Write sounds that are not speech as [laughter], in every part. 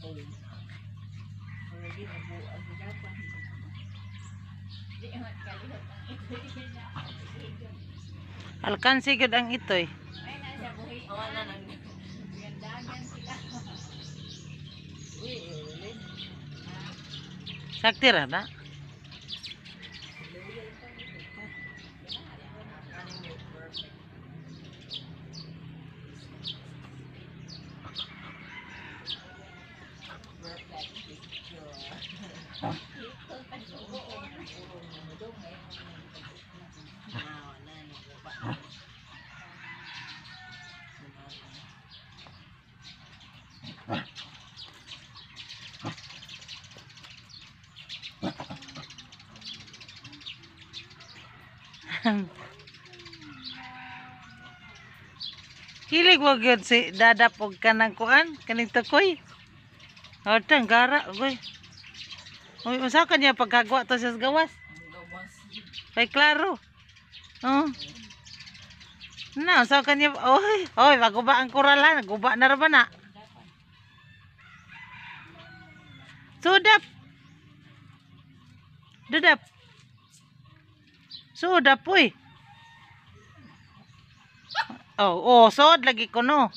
Alkan nabu. Alkansi ang itoy. Na sa Hilig mo gyud si dadap og kanang kuan kaning tukoy. Otang gara goy. Uy, usa ka niya pagkagwa to sa gawas. Kay klaro. Oh. Na, usa ka niya. Oy, oy, maguba ang kuralan, guba na ra ba na? Sudap. Dudap. Sudap, uy. Oh, oh, sod lagi ko no.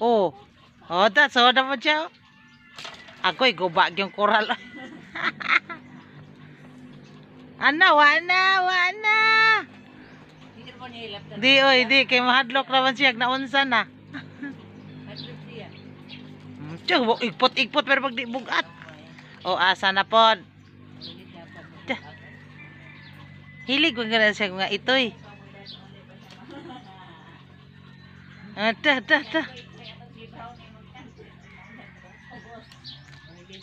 Oh. Oh, ta soda mo siya. Ako'y guba yung koral. [laughs] ana, wana, wana. Di, oy, di. Kay mahadlok naman siya. Naunsa na. Tiyo, ikpot-ikpot pero pag di bugat. O, asa na. Dah. Hilig ko nga siya nga itoy. Ah, dah, dah, dah.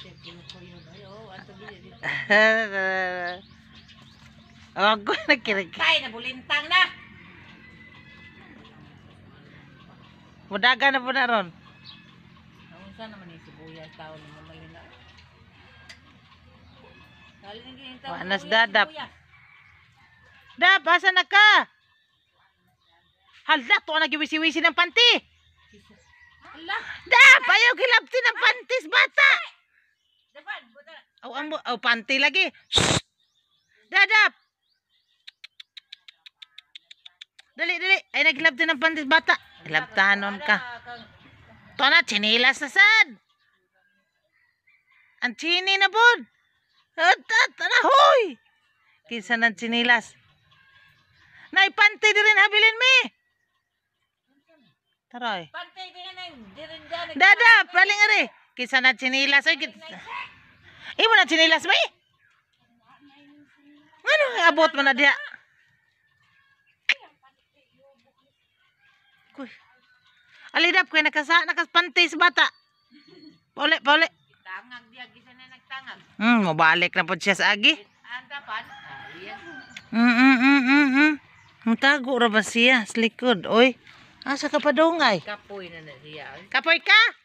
[laughs] dito. Ako nakirig. Kay, nabulintang na! Mudaga na po na ron. Naunsa naman yung sibuyas tao naman malina. Wanas dadap. Dap, asa na ka? Hala, to na giwisi-wisi ng panty. Dap, ayaw gilabti ng pantis, bata. Dapat, buta. Aw, amo, aw, panty lagi. Dadap. Dali, dali. Ay, naglabti ng pantis, bata. Ilabtanon ka. To na, chinilas na sad. Ang chini na at, na, hoy. Kisa ng chinilas. Naipanty di rin habilin mi. Taroy. Yan ang dirindan. Dada, paling ari. Kisa na chinilas. Ay, kit... Imo na chinilas mi? Ano, abot mo na diya. Kuy. Alidap ko nakasa nakaspanty sa bata. Pauli, pauli. Tangag diya, gisa na nagtangag. Hmm, mabalik na po siya sa agi. Ang tapan. Iya. Mm, mm, mm, mm, mm. Mutago ra ba siya sa likod? Oy, asa ka pa dungay? Kapoy na na siya. Kapoy ka?